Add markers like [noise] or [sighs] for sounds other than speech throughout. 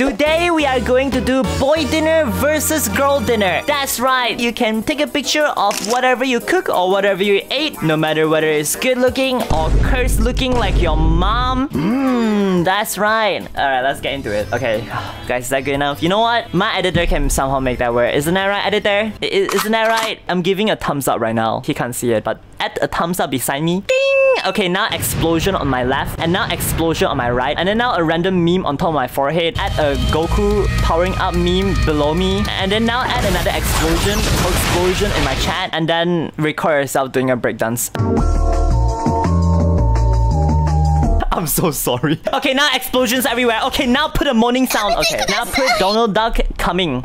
Today we are going to do boy dinner versus girl dinner. That's right. You can take a picture of whatever you cook or whatever you ate, no matter whether it's good looking or cursed looking like your mom. Mmm, that's right. Alright, let's get into it. Okay, [sighs] guys, is that good enough? You know what? My editor can somehow make that work. Isn't that right, editor? I- isn't that right? I'm giving a thumbs up right now. He can't see it, but add a thumbs up beside me. Ding! Okay, now explosion on my left, and now explosion on my right, and then now a random meme on top of my forehead. Add a Goku powering up meme below me, and then now add another explosion, explosion in my chat, and then record yourself doing a breakdance. [laughs] I'm so sorry. Okay, now explosions everywhere. Okay, now put a moaning sound. Okay, now put Donald Duck coming.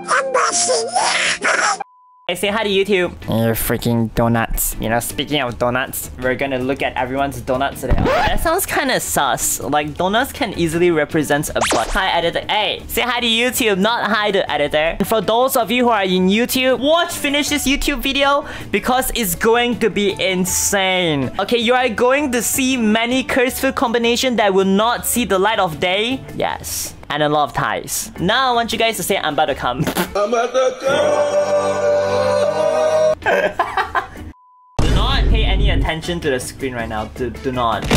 Hey, say hi to YouTube. You're freaking donuts. You know, speaking of donuts, we're gonna look at everyone's donuts today. Okay, that sounds kind of sus. Like, donuts can easily represent a butt. Hi, editor. Hey, say hi to YouTube, not hi to editor. And for those of you who are in YouTube, watch finish this YouTube video because it's going to be insane. Okay, you are going to see many cursed food combination that will not see the light of day. Yes. And a lot of ties. Now I want you guys to say I'm about to come. Do attention to the screen right now. Do, do not.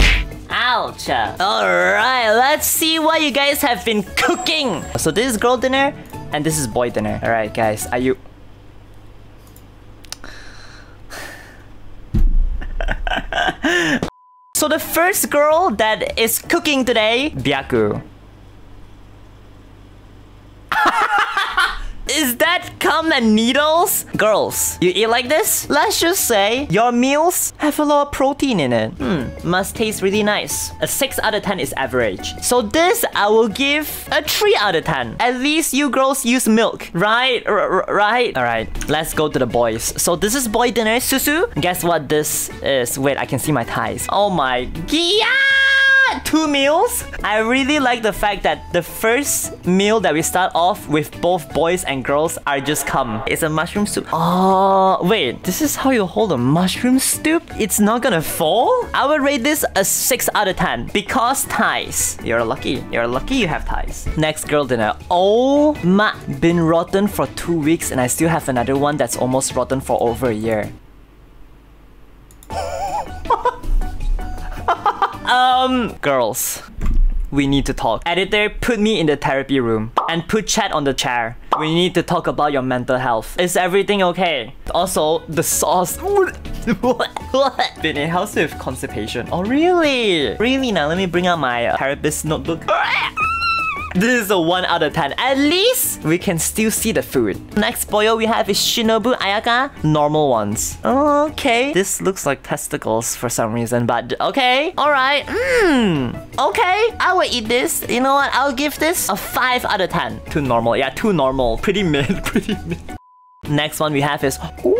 Ouch. Alright, let's see what you guys have been cooking. So this is girl dinner and this is boy dinner. Alright guys, are you... [laughs] so the first girl that is cooking today, Byaku. Is that cum and needles? Girls, you eat like this? Let's just say your meals have a lot of protein in it. Hmm, must taste really nice. A 6 out of 10 is average. So this I will give a 3 out of 10. At least you girls use milk, right? R right? Alright, let's go to the boys. So this is boy dinner, Susu. Guess what this is? Wait, I can see my ties. Oh my... Yeah! Two meals. I really like the fact that the first meal that we start off with both boys and girls are just come. It's a mushroom soup. Oh, wait, this is how you hold a mushroom soup? It's not gonna fall? I would rate this a 6 out of 10 because ties. You're lucky. You're lucky you have ties. Next girl dinner. Oh my, been rotten for two weeks and I still have another one that's almost rotten for over a year. [laughs] Um, girls. We need to talk. Editor, put me in the therapy room and put chat on the chair. We need to talk about your mental health. Is everything okay? Also, the sauce. [laughs] What? What? Been in house with constipation. Oh, really? Really? Now, let me bring out my uh, therapist notebook. [laughs] This is a 1 out of 10. At least we can still see the food. Next boyo we have is Shinobu Ayaka. Normal ones. Okay. This looks like testicles for some reason, but okay. Alright. Mmm. Okay. I will eat this. You know what? I'll give this a 5 out of 10. Too normal. Yeah, too normal. Pretty mid. [laughs] Pretty mid. Next one we have is Ooh,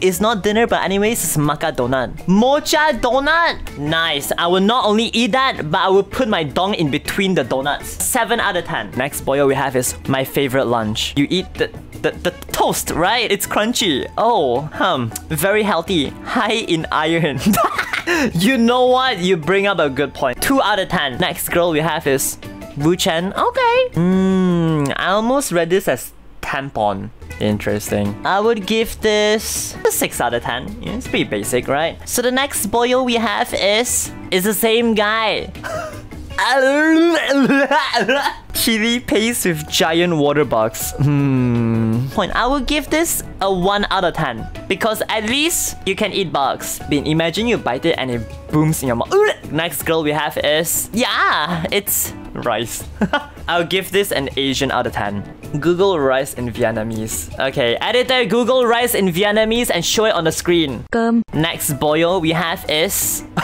it's not dinner but anyways it's maca donut. Mocha donut! Nice. I will not only eat that but I will put my dong in between the donuts. 7 out of 10. Next boyo we have is my favorite lunch. You eat the the, the toast, right? It's crunchy. Oh, hmm. Very healthy. High in iron. [laughs] you know what? You bring up a good point. 2 out of 10. Next girl we have is Wu Chen. Okay. Mmm. I almost read this as tampon. Interesting. I would give this a 6 out of 10. Yeah, it's pretty basic, right? So the next boyo we have is... is the same guy. [laughs] Chili paste with giant water bugs. Hmm. Point. I will give this a 1 out of 10. Because at least you can eat bugs. But imagine you bite it and it booms in your mouth. Next girl we have is... Yeah, it's rice. [laughs] I'll give this an Asian out of 10. Google rice in Vietnamese. Okay, editor Google rice in Vietnamese and show it on the screen. Next boil we have is [laughs]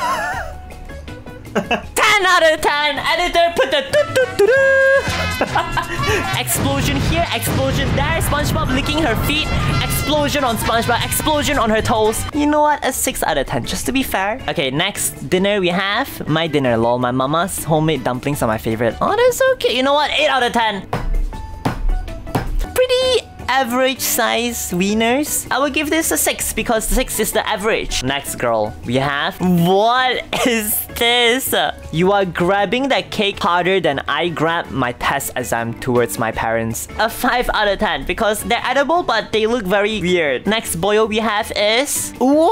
10 out of 10. Editor put the doo doo doo [laughs] explosion here, explosion there. SpongeBob licking her feet. Explosion on SpongeBob, explosion on her toes. You know what? A 6 out of 10, just to be fair. Okay, next dinner we have my dinner, lol. My mama's homemade dumplings are my favorite. Oh, that's so cute. You know what? 8 out of 10 pretty average size wieners. I will give this a 6 because 6 is the average. Next girl, we have... What is this. You are grabbing that cake harder than I grab my test exam towards my parents. A 5 out of 10 because they're edible but they look very weird. Next boil we have is... Whoa!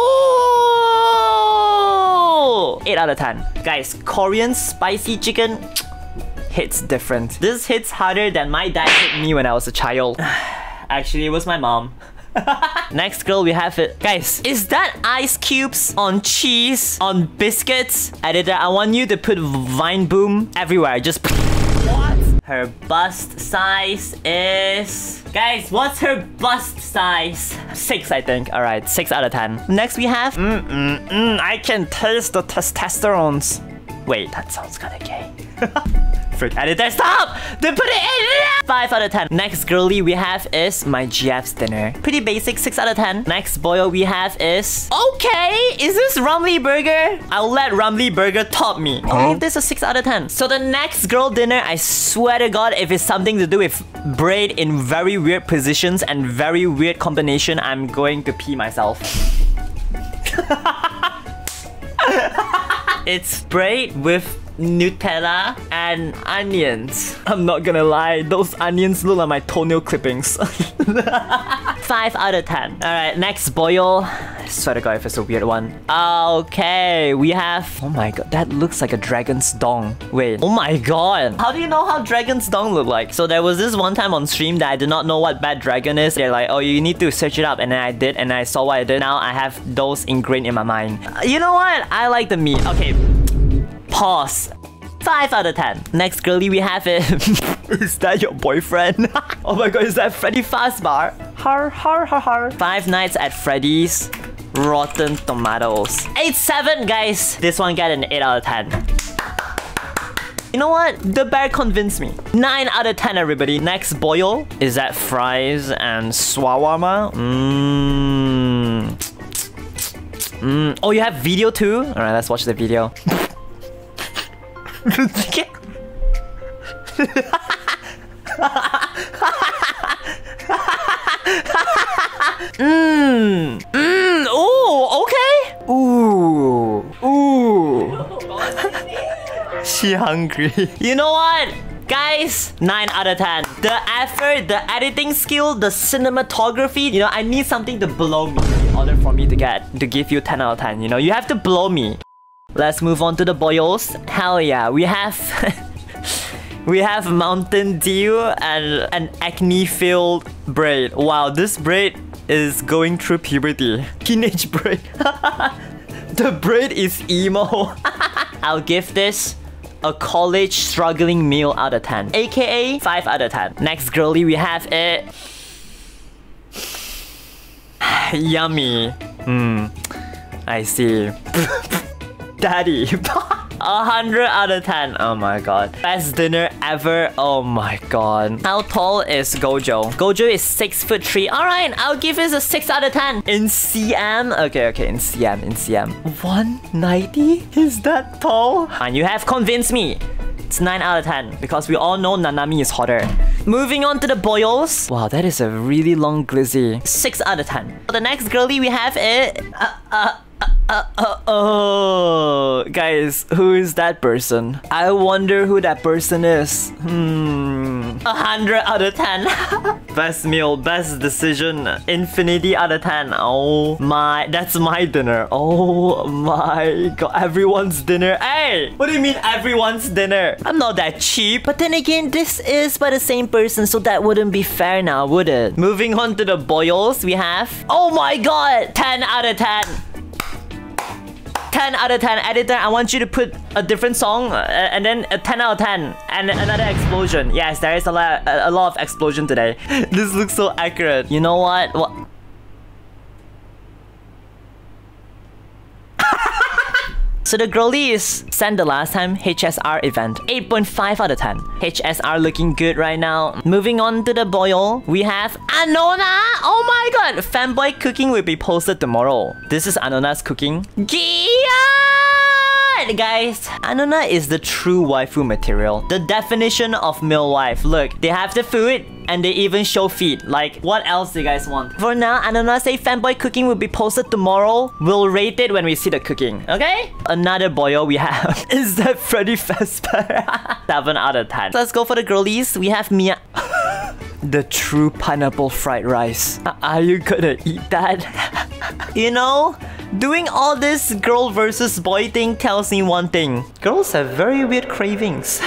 8 out of 10. Guys, Korean spicy chicken [tsk] hits different. This hits harder than my dad hit me when I was a child. [sighs] [sighs] Actually, it was my mom. [laughs] Next girl, we have it. Guys, is that ice cubes on cheese, on biscuits? Editor, I want you to put Vine Boom everywhere. Just? [laughs] Her bust size is... Guys, what's her bust size? Six, I think. All right, six out of 10. Next, we have... Mm, mm, mm, I can taste the testosterones. Wait, that sounds kinda gay. [laughs] Frick, editor, stop! Then put it in! 5 out of 10. Next girly we have is my GF's dinner. Pretty basic, 6 out of 10. Next boil we have is... Okay, is this Rumley Burger? I'll let Rumley Burger top me. I'll give this a 6 out of 10. So the next girl dinner, I swear to god, if it's something to do with braid in very weird positions and very weird combination, I'm going to pee myself. [laughs] it's braid with Nutella and onions. I'm not gonna lie, those onions look like my toenail clippings. [laughs] 5 out of 10. Alright, next boil. I swear to god if it's a weird one. Okay, we have... Oh my god, that looks like a dragon's dong. Wait, oh my god. How do you know how dragon's dong look like? So there was this one time on stream that I did not know what bad dragon is. They're like, oh, you need to search it up. And then I did, and I saw what I did. Now I have those ingrained in my mind. You know what? I like the meat. Okay, Pause. 5 out of 10. Next girly we have it. [laughs] is that your boyfriend? [laughs] oh my god, is that Freddy Fazbear? Har har har har. Five Nights at Freddy's Rotten Tomatoes. 8-7 guys. This one got an 8 out of 10. You know what? The bear convinced me. 9 out of 10, everybody. Next boil. Is that fries and shawarma? Mmm. Mm. Oh, you have video too? Alright, let's watch the video. [laughs] Mmm. Mmm. Ooh, okay. Ooh. Ooh. she hungry. You know what? Guys, 9 out of 10. The effort, the editing skill, the cinematography, you know, I need something to blow me in order for me to get, to give you 10 out of 10, you know? You have to blow me. Let's move on to the boils. Hell yeah, we have... [laughs] we have Mountain Dew and an acne-filled braid. Wow, this braid is going through puberty. [laughs] Teenage braid. [laughs] the braid is emo. I'll give this a college struggling meal out of 10. AKA 5 out of 10. Next girly we have it. [sighs] Yummy. Hmm. I see. Daddy. [laughs] A hundred out of ten. Oh my god. Best dinner ever. Oh my god. How tall is Gojo? Gojo is six foot three. Alright, I'll give this a six out of ten. In CM? Okay, okay, in CM, in CM. 190? Is that tall? And you have convinced me. It's 9 out of 10 because we all know Nanami is hotter. Moving on to the boils. Wow, that is a really long glizzy. 6 out of 10. The next girly we have is... Uh, uh, uh, uh, oh, guys, who is that person? I wonder who that person is. Hmm. A hundred out of ten. [laughs] best meal, best decision, infinity out of ten. Oh my, that's my dinner. Oh my god, everyone's dinner. Hey, what do you mean everyone's dinner? I'm not that cheap. But then again, this is by the same person, so that wouldn't be fair now, would it? Moving on to the boils, we have. Oh my god, 10 out of 10. 10 out of 10 editor I want you to put a different song uh, and then a 10 out of 10 and another explosion. Yes there is a lot a, lot of explosion today. [laughs] This looks so accurate. You know what? What So the girlie is sent the last time HSR event. 8.5 out of 10. HSR looking good right now. Moving on to the boil, we have Anona! Oh my god! Fanboy cooking will be posted tomorrow. This is Anona's cooking. Gia! guys? Anona is the true waifu material. The definition of male wife. Look, they have the food and they even show feet. Like, what else do you guys want? For now, Anona say fanboy cooking will be posted tomorrow. We'll rate it when we see the cooking, okay? Another boyo we have [laughs] is that Freddy Fazbear. [laughs] 7 out of 10. Let's go for the girlies. We have Mia. [laughs] the true pineapple fried rice. Are you gonna eat that? you know, doing all this girl versus boy thing tells me one thing. Girls have very weird cravings.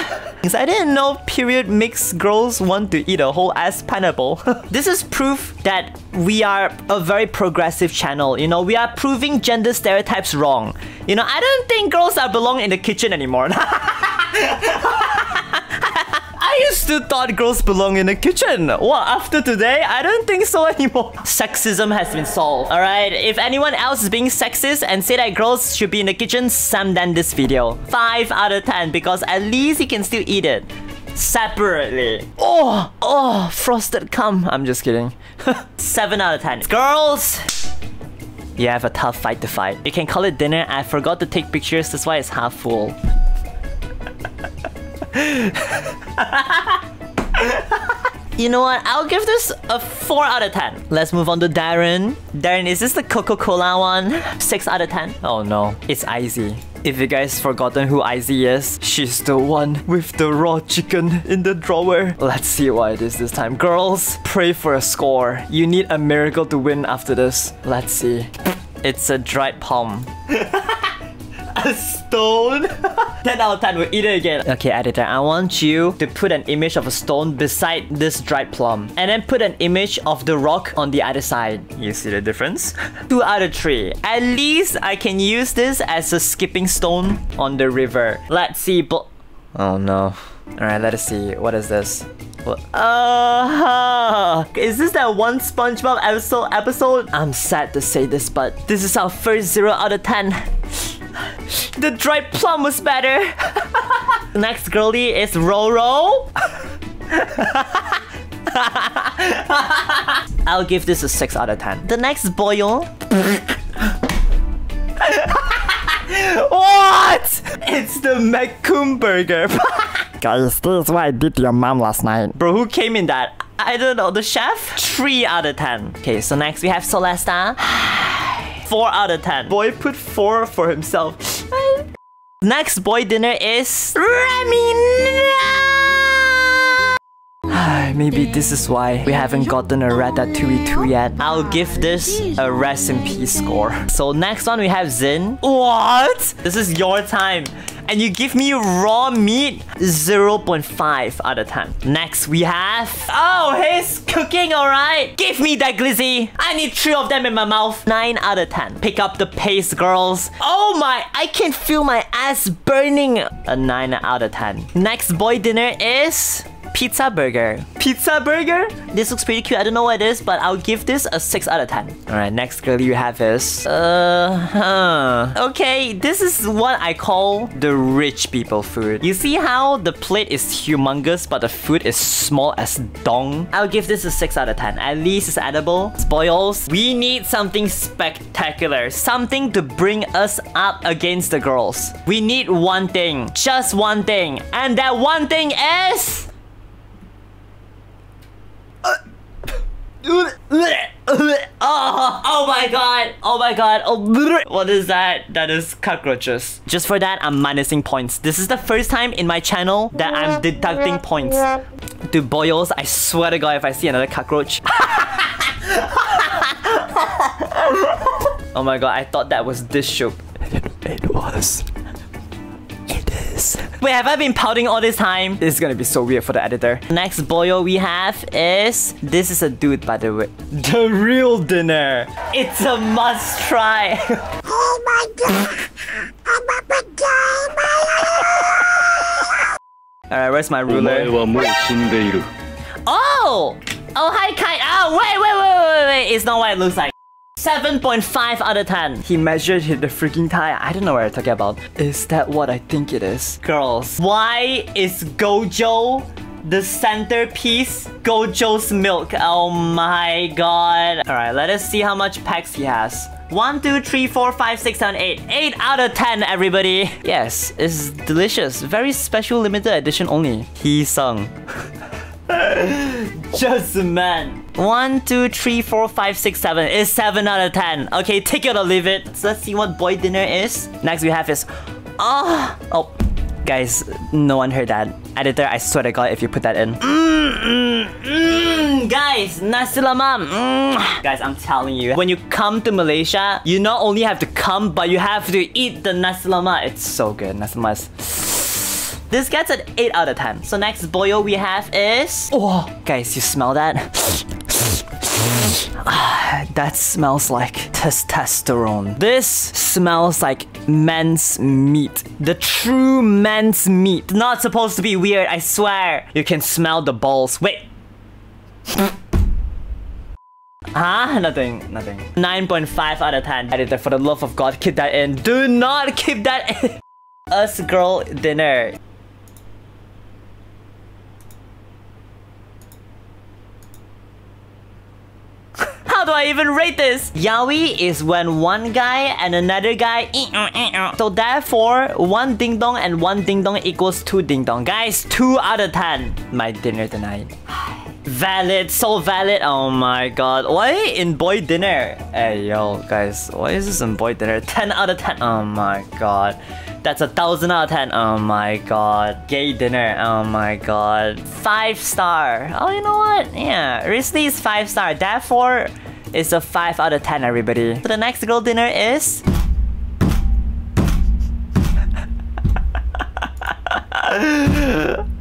I didn't know period makes girls want to eat a whole ass pineapple. [laughs] this is proof that we are a very progressive channel. You know, we are proving gender stereotypes wrong. You know, I don't think girls are belong in the kitchen anymore. [laughs] I used to thought girls belong in the kitchen. Well, after today, I don't think so anymore. [laughs] Sexism has been solved. Alright, if anyone else is being sexist and say that girls should be in the kitchen, Sam then this video. 5 out of 10 because at least you can still eat it separately. Oh, oh, frosted cum. I'm just kidding. [laughs] 7 out of 10. Girls! You have a tough fight to fight. You can call it dinner. I forgot to take pictures, that's why it's half full. [laughs] [laughs] you know what? I'll give this a 4 out of 10. Let's move on to Darren. Darren, is this the Coca-Cola one? 6 out of 10? Oh no, it's Izzy. If you guys forgotten who Izzy is, she's the one with the raw chicken in the drawer. Let's see what it is this time. Girls, pray for a score. You need a miracle to win after this. Let's see. It's a dried palm. [laughs] a [laughs] stone? [laughs] 10 out of 10, we'll eat it again. Okay, editor, I want you to put an image of a stone beside this dried plum. And then put an image of the rock on the other side. You see the difference? [laughs] 2 out of 3. At least I can use this as a skipping stone on the river. Let's see, Oh no. Alright, let us see. What is this? What? Uh, is this that one SpongeBob episode? Episode? I'm sad to say this, but this is our first 0 out of 10. [laughs] The dried plum was better. [laughs] Next girlie is Roro. [laughs] I'll give this a 6 out of 10. The next boyo. what? It's the McCoom burger. Guys, this is what I did to your mom last night. Bro, who came in that? I don't know, the chef? 3 out of 10. Okay, so next we have Celesta. 4 out of 10. Boy put 4 for himself. [laughs] Next boy dinner is Remy. [sighs] [sighs] Maybe this is why we haven't gotten a Ratatouille 2 yet. I'll give this a rest in peace score. So next one we have Zin. What? This is your time and you give me raw meat 0.5 out of 10 next we have oh he's cooking all right. Give me that glizzy. I need three of them in my mouth. 9 out of 10 pick up the pace girls. Oh my i can feel my ass burning. A 9 out of 10 next boy dinner is pizza burger. Pizza burger? This looks pretty cute. I don't know what it is, but I'll give this a 6 out of 10. Alright, next girl you have is... Uh, huh. Okay, this is what I call the rich people food. You see how the plate is humongous, but the food is small as dong? I'll give this a 6 out of 10. At least it's edible. Spoils. We need something spectacular. Something to bring us up against the girls. We need one thing. Just one thing. And that one thing is... Oh, oh my god. Oh my god. What is that? That is cockroaches. Just for that, I'm minusing points. This is the first time in my channel that I'm deducting points. To boils, I swear to god if I see another cockroach. [laughs] oh my god, I thought that was this shook. It was. Wait, have I been pouting all this time? This is gonna be so weird for the editor. Next boyo we have is... This is a dude, by the way. [laughs] The real dinner. It's a must try. [laughs] oh my god! I'm about to die! Alright, where's my ruler? Oh! Oh, hi, Kai. Oh, wait, wait, wait, wait, wait. It's not what it looks like. 7.5 out of 10. He measured the freaking tire. I don't know what I'm talking about. Is that what I think it is? Girls, why is Gojo the centerpiece? Gojo's milk. Oh my god. Alright, let us see how much packs he has. One, two, three, four, five, six, seven, eight. Eight 8 out of ten, everybody. Yes, it's delicious. Very special limited edition only. He sung. [laughs] Just a man. One, two, three, four, five, six, seven. It's seven out of ten. Okay, take it or leave it. So let's see what boy dinner is. Next we have is ah oh guys, no one heard that. Editor, I swear to God, if you put that in. Mm, mm, mm, guys, nasi lemak. Mm. Guys, I'm telling you, when you come to Malaysia, you not only have to come, but you have to eat the nasi lemak. It's so good. Nasi lemak is [sighs] this gets an 8 out of 10. So next boyo we have is... Oh, guys, you smell that? [sighs] that smells like testosterone. This smells like men's meat. The true men's meat. Not supposed to be weird, I swear. You can smell the balls. Wait. Huh? [laughs] Ah, nothing, nothing. 9.5 out of 10. Editor, for the love of God, keep that in. Do not keep that in. [laughs] Us girl dinner. How do I even rate this? Yaoi is when one guy and another guy So therefore, one ding dong and one ding dong equals two ding dong. Guys, 2 out of 10. My dinner tonight. [sighs] Valid, so valid. Oh my god. Why in boy dinner? Hey yo, guys, why is this in boy dinner? [laughs] 10 out of 10. Oh my god. That's a thousand out of 10. Oh my god. Gay dinner. Oh my god. Five star. Oh, you know what? Yeah, Wriothesley is five star. Therefore, it's a 5 out of 10, everybody. So the next girl dinner is... [laughs]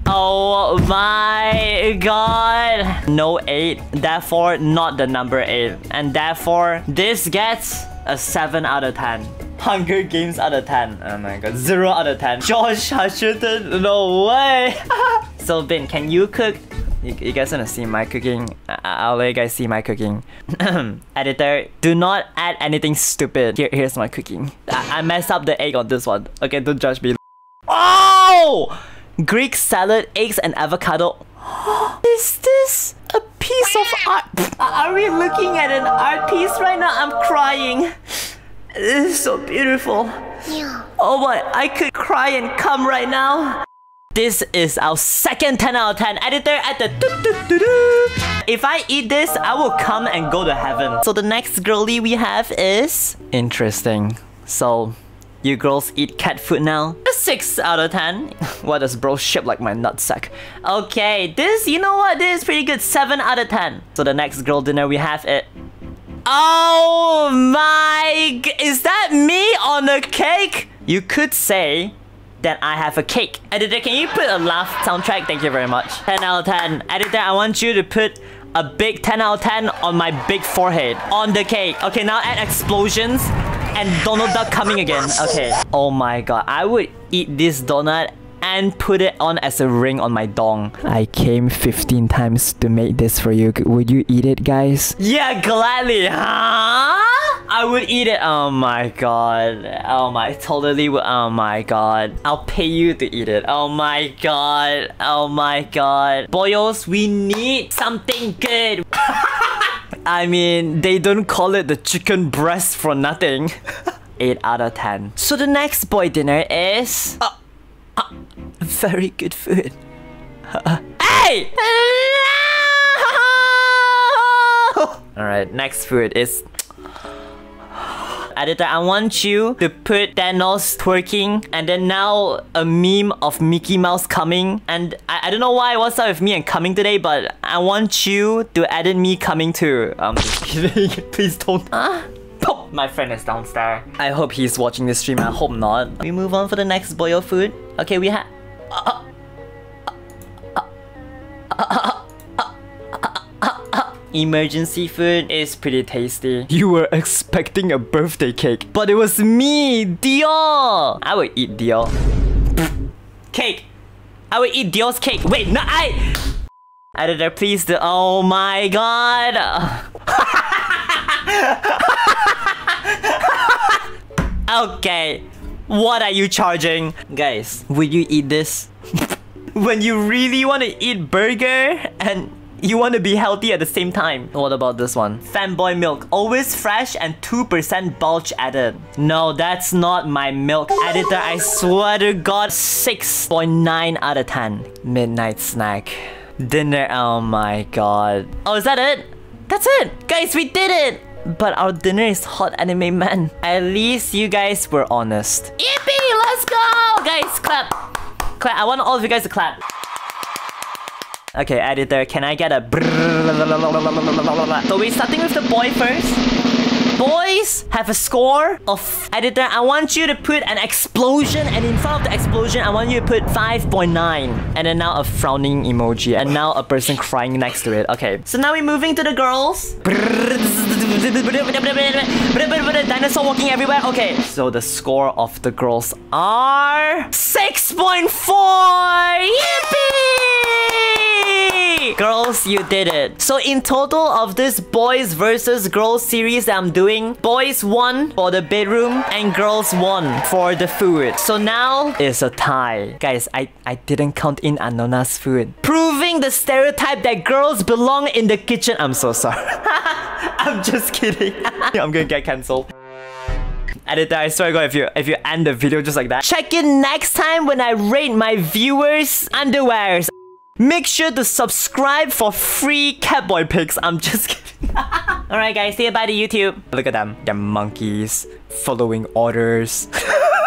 Oh my god. No 8. Therefore, not the number 8. And therefore, this gets a 7 out of 10. Hunger Games out of 10. Oh my god. 0 out of 10. Josh Hutcherson. No way. [laughs] so, Bin, can you cook? You, you guys wanna see my cooking? I will let you guys see my cooking. [clears throat] Editor, do not add anything stupid. Here, here's my cooking. I, I messed up the egg on this one. Okay, don't judge me. Oh! Greek salad, eggs, and avocado. [gasps] Is this a piece of art? Are we looking at an art piece right now? I'm crying. This is so beautiful. Oh my, I could cry and come right now. This is our second 10 out of 10 editor at the doo -doo -doo If I eat this, I will come and go to heaven. So the next girly we have is interesting. So you girls eat cat food now? A 6 out of 10. [laughs] what does bro ship like my nutsack? Okay, this, you know what? This is pretty good. 7 out of 10. So the next girl dinner we have it. Oh my... Is that me on a cake? You could say that I have a cake. Editor, can you put a laugh soundtrack? Thank you very much. 10 out of 10. Editor, I want you to put a big 10 out of 10 on my big forehead. On the cake. Okay, now add explosions and Donald Duck coming again. Okay. Oh my god. I would eat this donut and put it on as a ring on my dong. I came 15 times to make this for you. Would you eat it, guys? Yeah, gladly. Huh? I would eat it. Oh my god. Oh my, totally. Oh my god. I'll pay you to eat it. Oh my god. Oh my god. Boyos, we need something good. [laughs] I mean, they don't call it the chicken breast for nothing. [laughs] 8 out of 10. So the next boy dinner is... Uh, uh, very good food. [laughs] hey! Alright, next food is editor, I want you to put Thanos twerking and then now a meme of Mickey Mouse coming. And I, I don't know why what's up with me and coming today, but I want you to edit me coming too. Um, just kidding. Please don't. Huh? Oh, my friend is downstairs. I hope he's watching this stream. I hope not. We move on for the next boil food. Okay, we have... Uh, uh, uh, emergency food is pretty tasty. You were expecting a birthday cake, but it was me, Dior. I would eat Dior. cake. I would eat Dior's cake. Wait, no, I... Editor, please do. Oh my god. [laughs] okay. What are you charging? Guys, will you eat this? [laughs] when you really want to eat burger and You want to be healthy at the same time. What about this one? Fanboy milk. Always fresh and 2% bulge added. No, that's not my milk. Editor, I swear to God, 6.9 out of 10. Midnight snack. Dinner, oh my god. Oh, is that it? That's it! Guys, we did it! But our dinner is hot anime man. At least you guys were honest. Yippee! Let's go! Guys, clap! Clap. I want all of you guys to clap. Okay, editor, can I get a So we're starting with the boy first. Boys have a score of editor. I want you to put an explosion, and in front of the explosion, I want you to put 5.9. And then now a frowning emoji, and now a person crying next to it. Okay, so now we're moving to the girls. Dinosaur walking everywhere. Okay, so the score of the girls are 6.4. Yippee! Girls, you did it. So in total of this boys versus girls series that I'm doing, boys won for the bedroom and girls won for the food. So now it's a tie. Guys, I, I didn't count in Anona's food. Proving the stereotype that girls belong in the kitchen. I'm so sorry. [laughs] I'm just kidding. [laughs] I'm gonna get cancelled. Editor, I swear to God, if you if you end the video just like that, check in next time when I rate my viewers' underwears. Make sure to subscribe for free Catboy pics. I'm just [laughs] kidding. Alright guys, say bye to YouTube. Look at them. They're monkeys following orders. [laughs]